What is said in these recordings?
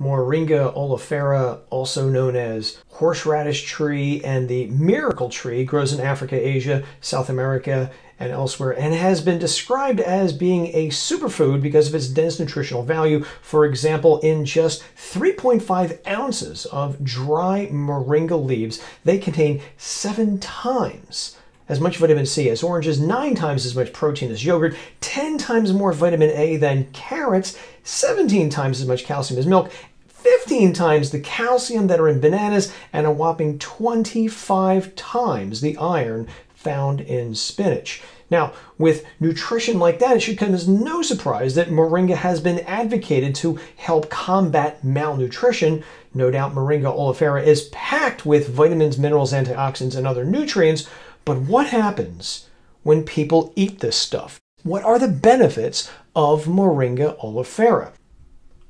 Moringa oleifera, also known as horseradish tree, and the miracle tree grows in Africa, Asia, South America, and elsewhere, and has been described as being a superfood because of its dense nutritional value. For example, in just 3.5 ounces of dry moringa leaves, they contain seven times as much vitamin C as oranges, 9 times as much protein as yogurt, 10 times more vitamin A than carrots, 17 times as much calcium as milk, 15 times the calcium that are in bananas, and a whopping 25 times the iron found in spinach. Now, with nutrition like that, it should come as no surprise that moringa has been advocated to help combat malnutrition. No doubt moringa oleifera is packed with vitamins, minerals, antioxidants, and other nutrients, but what happens when people eat this stuff? What are the benefits of Moringa oleifera?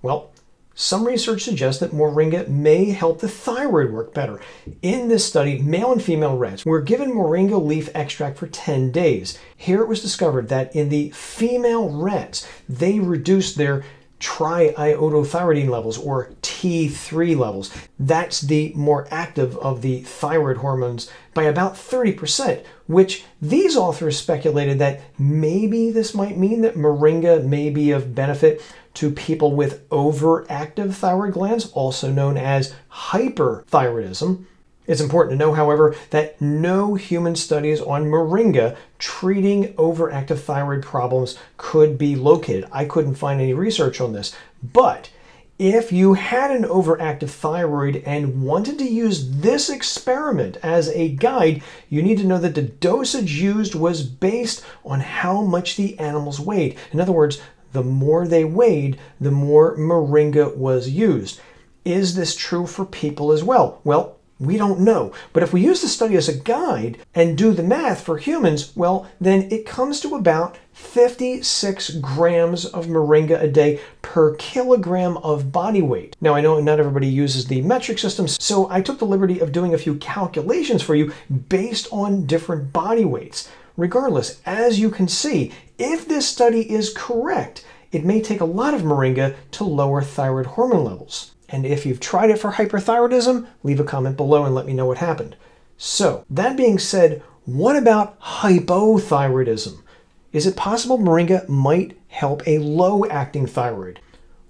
Well, some research suggests that Moringa may help the thyroid work better. In this study, male and female rats were given Moringa leaf extract for 10 days. Here it was discovered that in the female rats, they reduced their triiodothyronine levels or T3 levels. That's the more active of the thyroid hormones by about 30%, which these authors speculated that maybe this might mean that moringa may be of benefit to people with overactive thyroid glands, also known as hyperthyroidism. It's important to know, however, that no human studies on moringa treating overactive thyroid problems could be located. I couldn't find any research on this. But if you had an overactive thyroid and wanted to use this experiment as a guide, you need to know that the dosage used was based on how much the animals weighed. In other words, the more they weighed, the more moringa was used. Is this true for people as well? Well, we don't know. But if we use the study as a guide and do the math for humans, well, then it comes to about 56 grams of moringa a day per kilogram of body weight. Now, I know not everybody uses the metric system, so I took the liberty of doing a few calculations for you based on different body weights. Regardless, as you can see, if this study is correct, it may take a lot of moringa to lower thyroid hormone levels. And if you've tried it for hyperthyroidism, leave a comment below and let me know what happened. So, that being said, what about hypothyroidism? Is it possible moringa might help a low acting thyroid?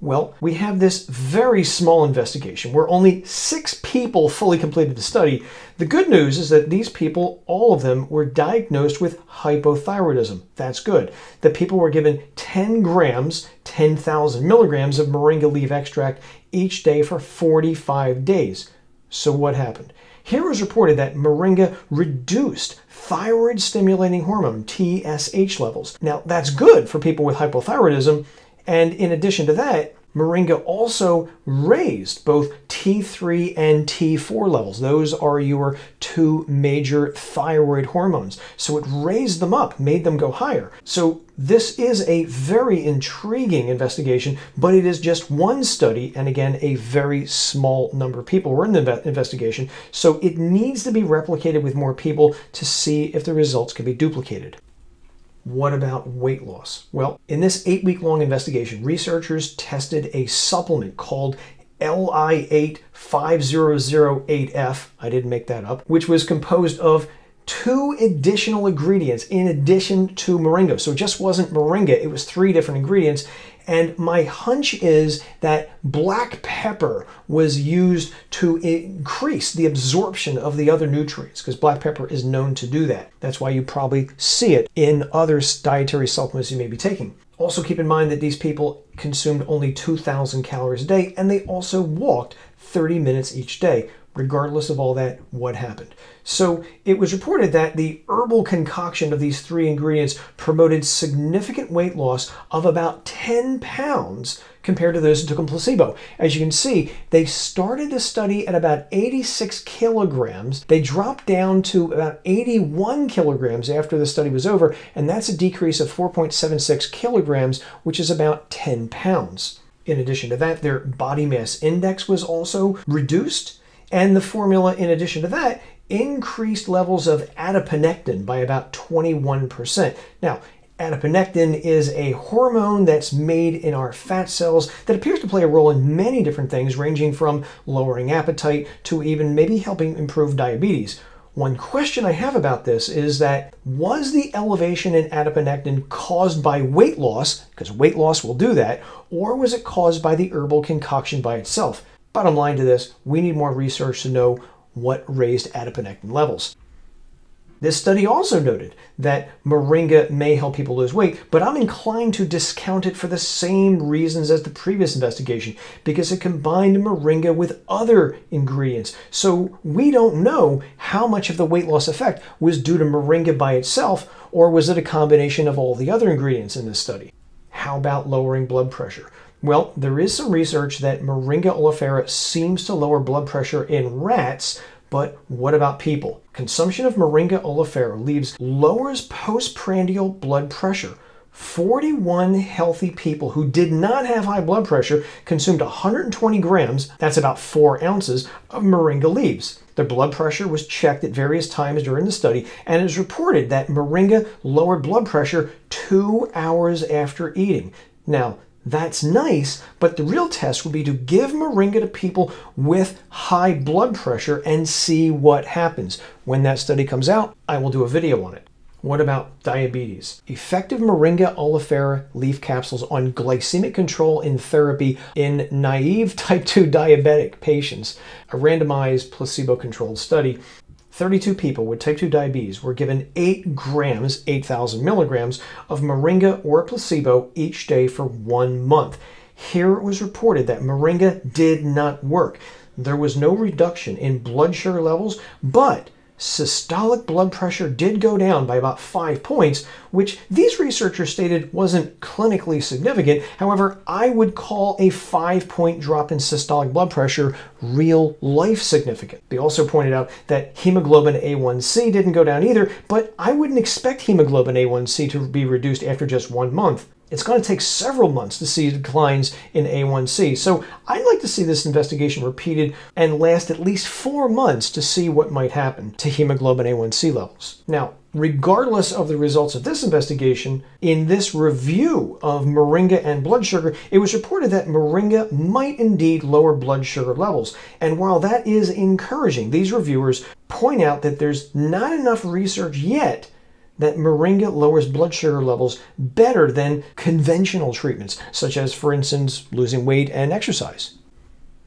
Well, we have this very small investigation where only six people fully completed the study. The good news is that these people, all of them, were diagnosed with hypothyroidism. That's good. The people were given 10 grams, 10,000 milligrams of moringa leaf extract each day for 45 days. So what happened? Here was reported that moringa reduced thyroid stimulating hormone, TSH levels. Now, that's good for people with hypothyroidism and in addition to that, Moringa also raised both T3 and T4 levels. Those are your two major thyroid hormones. So it raised them up, made them go higher. So this is a very intriguing investigation, but it is just one study, and again, a very small number of people were in the investigation. So it needs to be replicated with more people to see if the results can be duplicated. What about weight loss? Well, in this eight week long investigation, researchers tested a supplement called LI85008F, I didn't make that up, which was composed of two additional ingredients in addition to moringa. So it just wasn't moringa, it was three different ingredients. And my hunch is that black pepper was used to increase the absorption of the other nutrients because black pepper is known to do that. That's why you probably see it in other dietary supplements you may be taking. Also, keep in mind that these people consumed only 2,000 calories a day and they also walked 30 minutes each day. Regardless of all that, what happened? So it was reported that the herbal concoction of these three ingredients promoted significant weight loss of about 10 pounds compared to those who took a placebo. As you can see, they started the study at about 86 kilograms. They dropped down to about 81 kilograms after the study was over, and that's a decrease of 4.76 kilograms, which is about 10 pounds. In addition to that, their body mass index was also reduced and the formula, in addition to that, increased levels of adiponectin by about 21%. Now, Adiponectin is a hormone that's made in our fat cells that appears to play a role in many different things, ranging from lowering appetite to even maybe helping improve diabetes. One question I have about this is that was the elevation in adiponectin caused by weight loss, because weight loss will do that, or was it caused by the herbal concoction by itself? Bottom line to this, we need more research to know what raised adiponectin levels. This study also noted that moringa may help people lose weight, but I'm inclined to discount it for the same reasons as the previous investigation because it combined moringa with other ingredients. So we don't know how much of the weight loss effect was due to moringa by itself or was it a combination of all the other ingredients in this study. How about lowering blood pressure? Well, there is some research that Moringa oleifera seems to lower blood pressure in rats, but what about people? Consumption of Moringa oleifera leaves lowers postprandial blood pressure. 41 healthy people who did not have high blood pressure consumed 120 grams, that's about 4 ounces, of moringa leaves. Their blood pressure was checked at various times during the study, and it is reported that moringa lowered blood pressure two hours after eating. Now, that's nice, but the real test would be to give moringa to people with high blood pressure and see what happens. When that study comes out, I will do a video on it. What about diabetes? Effective Moringa oleifera leaf capsules on glycemic control in therapy in naive type 2 diabetic patients, a randomized placebo controlled study 32 people with type 2 diabetes were given 8 grams, 8,000 milligrams, of moringa or placebo each day for one month. Here it was reported that moringa did not work. There was no reduction in blood sugar levels, but systolic blood pressure did go down by about five points, which these researchers stated wasn't clinically significant. However, I would call a five point drop in systolic blood pressure real life significant. They also pointed out that hemoglobin A1C didn't go down either, but I wouldn't expect hemoglobin A1C to be reduced after just one month it's going to take several months to see declines in A1C. So I'd like to see this investigation repeated and last at least four months to see what might happen to hemoglobin A1C levels. Now, regardless of the results of this investigation, in this review of moringa and blood sugar, it was reported that moringa might indeed lower blood sugar levels. And while that is encouraging, these reviewers point out that there's not enough research yet that moringa lowers blood sugar levels better than conventional treatments, such as, for instance, losing weight and exercise.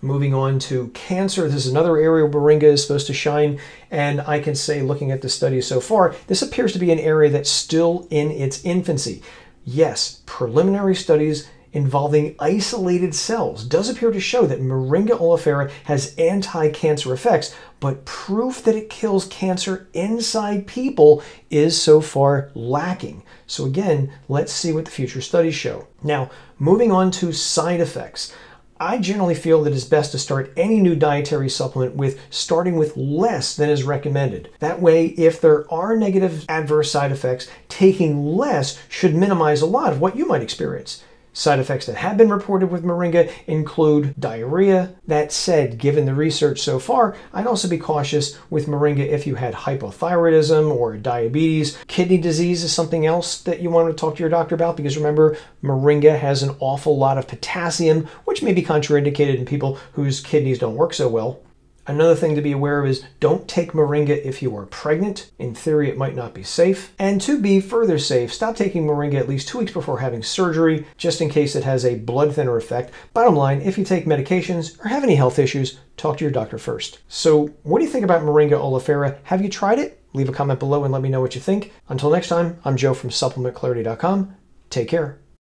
Moving on to cancer, this is another area where moringa is supposed to shine, and I can say, looking at the studies so far, this appears to be an area that's still in its infancy. Yes, preliminary studies involving isolated cells does appear to show that Moringa oleifera has anti-cancer effects, but proof that it kills cancer inside people is so far lacking. So again, let's see what the future studies show. Now, moving on to side effects. I generally feel that it's best to start any new dietary supplement with starting with less than is recommended. That way, if there are negative adverse side effects, taking less should minimize a lot of what you might experience. Side effects that have been reported with moringa include diarrhea. That said, given the research so far, I'd also be cautious with moringa if you had hypothyroidism or diabetes. Kidney disease is something else that you want to talk to your doctor about because remember, moringa has an awful lot of potassium, which may be contraindicated in people whose kidneys don't work so well. Another thing to be aware of is don't take moringa if you are pregnant. In theory, it might not be safe. And to be further safe, stop taking moringa at least two weeks before having surgery, just in case it has a blood thinner effect. Bottom line, if you take medications or have any health issues, talk to your doctor first. So, what do you think about moringa oleifera? Have you tried it? Leave a comment below and let me know what you think. Until next time, I'm Joe from supplementclarity.com. Take care.